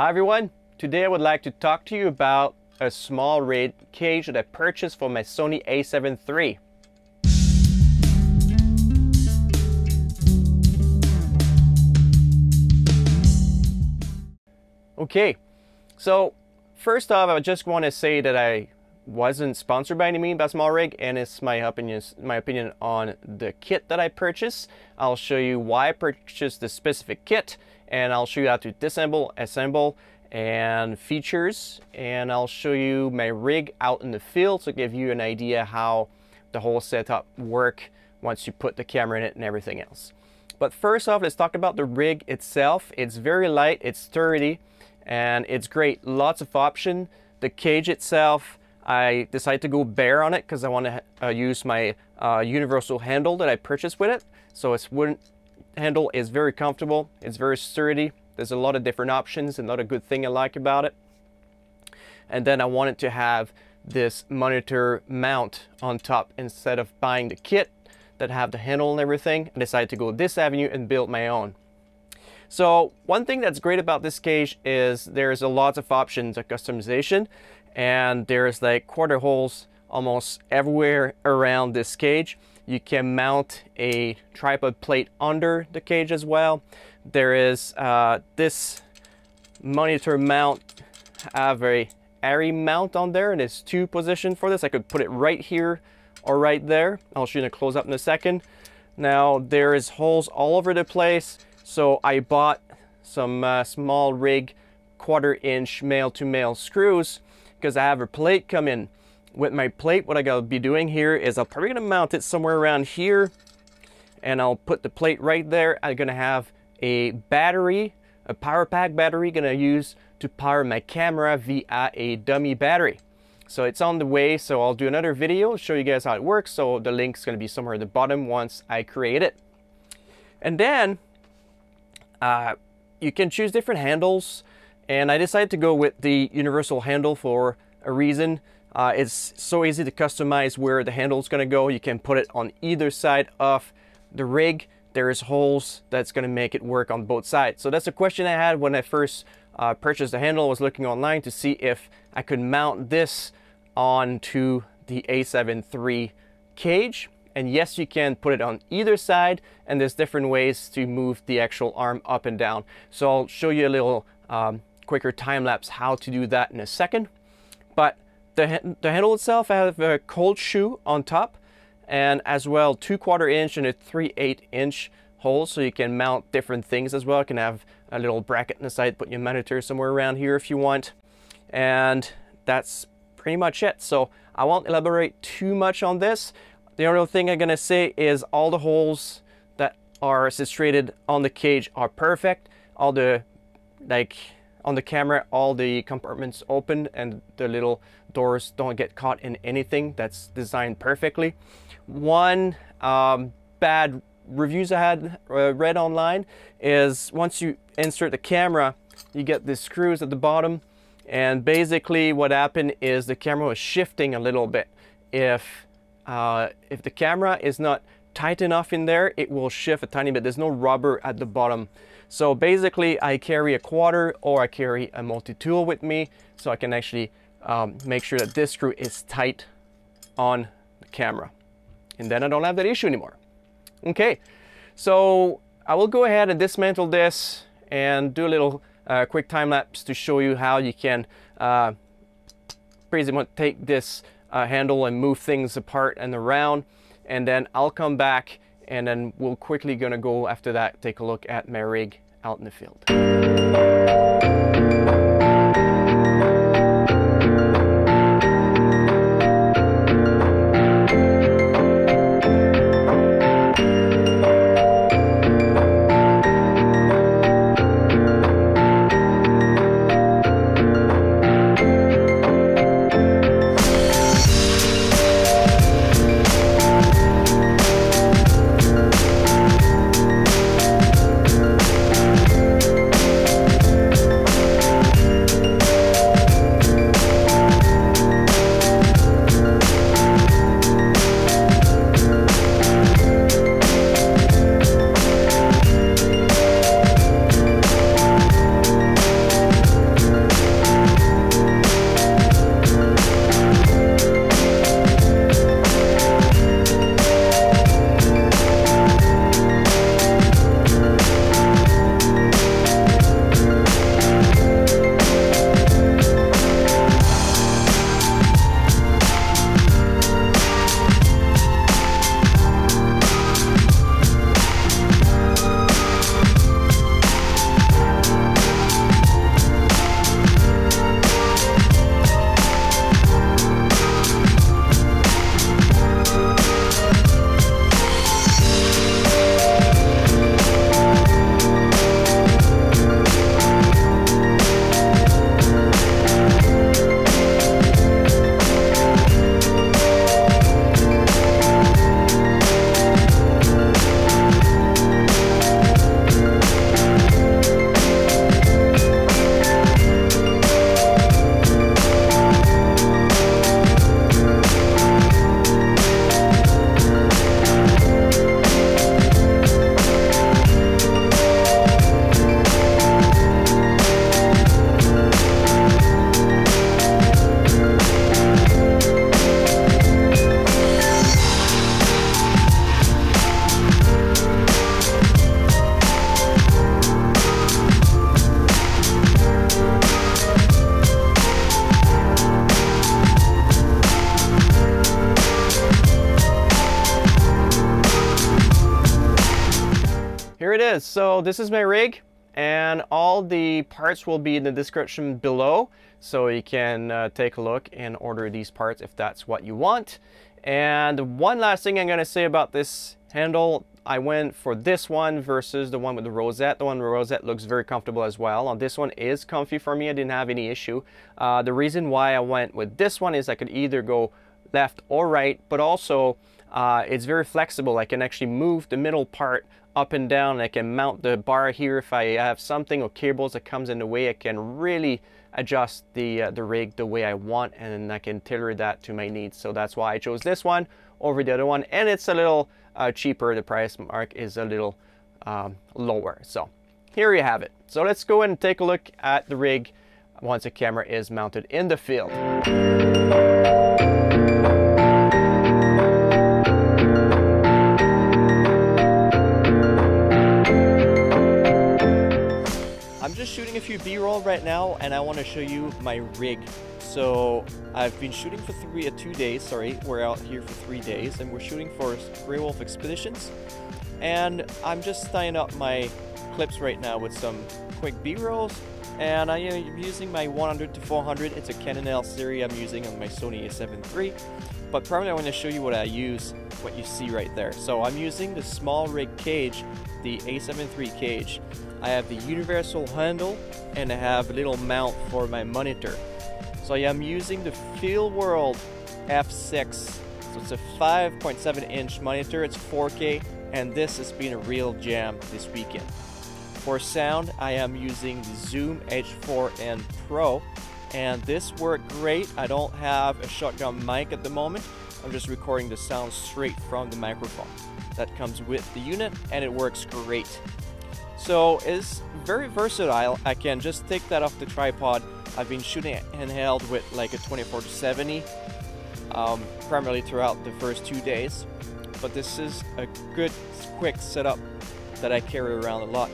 Hi everyone, today I would like to talk to you about a SmallRig cage that I purchased for my Sony a7 III. Okay, so first off I just want to say that I wasn't sponsored by any means by SmallRig and it's my opinion, my opinion on the kit that I purchased. I'll show you why I purchased the specific kit and I'll show you how to disassemble, assemble, and features. And I'll show you my rig out in the field to give you an idea how the whole setup work once you put the camera in it and everything else. But first off, let's talk about the rig itself. It's very light, it's sturdy, and it's great. Lots of option. The cage itself, I decided to go bare on it because I want to uh, use my uh, universal handle that I purchased with it. So its wooden handle is very comfortable. It's very sturdy. There's a lot of different options. Another good thing I like about it. And then I wanted to have this monitor mount on top instead of buying the kit that have the handle and everything. I decided to go this avenue and build my own. So one thing that's great about this cage is there's a lot of options of customization and there's like quarter holes almost everywhere around this cage. You can mount a tripod plate under the cage as well. There is uh, this monitor mount, have a mount on there and it's two positions for this. I could put it right here or right there. I'll show you in a close up in a second. Now there is holes all over the place. So I bought some uh, SmallRig quarter inch male to male screws because I have a plate come in. With my plate, what I gotta be doing here is I'm probably gonna mount it somewhere around here and I'll put the plate right there. I'm gonna have a battery, a power pack battery gonna use to power my camera via a dummy battery. So it's on the way, so I'll do another video, show you guys how it works. So the link's gonna be somewhere at the bottom once I create it. And then uh, you can choose different handles. And I decided to go with the universal handle for a reason. Uh, it's so easy to customize where the handle is going to go. You can put it on either side of the rig. There's holes that's going to make it work on both sides. So that's a question I had when I first uh, purchased the handle. I was looking online to see if I could mount this onto the A7 III cage. And yes, you can put it on either side and there's different ways to move the actual arm up and down. So I'll show you a little um, quicker time lapse how to do that in a second. The, the handle itself, I have a cold shoe on top and as well two quarter inch and a three eight inch holes so you can mount different things as well. You can have a little bracket in the side, put your monitor somewhere around here if you want. And that's pretty much it. So I won't elaborate too much on this. The only thing I'm gonna say is all the holes that are situated on the cage are perfect. All the like on the camera all the compartments open and the little doors don't get caught in anything that's designed perfectly. One um, bad reviews i had uh, read online is once you insert the camera you get the screws at the bottom. And basically what happened is the camera was shifting a little bit. If uh, if the camera is not tight enough in there it will shift a tiny bit. There's no rubber at the bottom so basically I carry a quarter or I carry a multi-tool with me so I can actually um, make sure that this screw is tight on the camera. And then I don't have that issue anymore. Okay, so I will go ahead and dismantle this and do a little uh, quick time lapse to show you how you can uh, pretty much take this uh, handle and move things apart and around and then I'll come back and then we'll quickly gonna go after that take a look at my rig out in the field. It is. So this is my rig and all the parts will be in the description below so you can uh, take a look and order these parts if that's what you want. And one last thing I'm going to say about this handle, I went for this one versus the one with the rosette. The one with the rosette looks very comfortable as well. On this one is comfy for me. I didn't have any issue. Uh, the reason why I went with this one is I could either go left or right, but also uh, it's very flexible. I can actually move the middle part up and down. I can mount the bar here if I have something or cables that comes in the way. I can really adjust the, uh, the rig the way I want and I can tailor that to my needs. So that's why I chose this one over the other one. And it's a little uh, cheaper. The price mark is a little um, lower. So here you have it. So let's go and take a look at the rig once the camera is mounted in the field. Just shooting a few b-roll right now and I want to show you my rig. So I've been shooting for three, uh, two days, sorry, we're out here for three days and we're shooting for Grey Wolf Expeditions. And I'm just tying up my clips right now with some quick b-rolls and I am using my 100 to 400. It's a Canon L series I'm using on my Sony a7 III. But primarily I want to show you what I use, what you see right there. So I'm using the SmallRig cage, the a7 III cage. I have the universal handle and I have a little mount for my monitor. So I am using the FeelWorld F6. So it's a 5.7 inch monitor, it's 4K, and this has been a real jam this weekend. For sound, I am using the Zoom H4n Pro, and this worked great. I don't have a shotgun mic at the moment. I'm just recording the sound straight from the microphone. That comes with the unit, and it works great. So it's very versatile. I can just take that off the tripod. I've been shooting handheld with like a 24 to 70, um, primarily throughout the first two days. But this is a good, quick setup that I carry around a lot.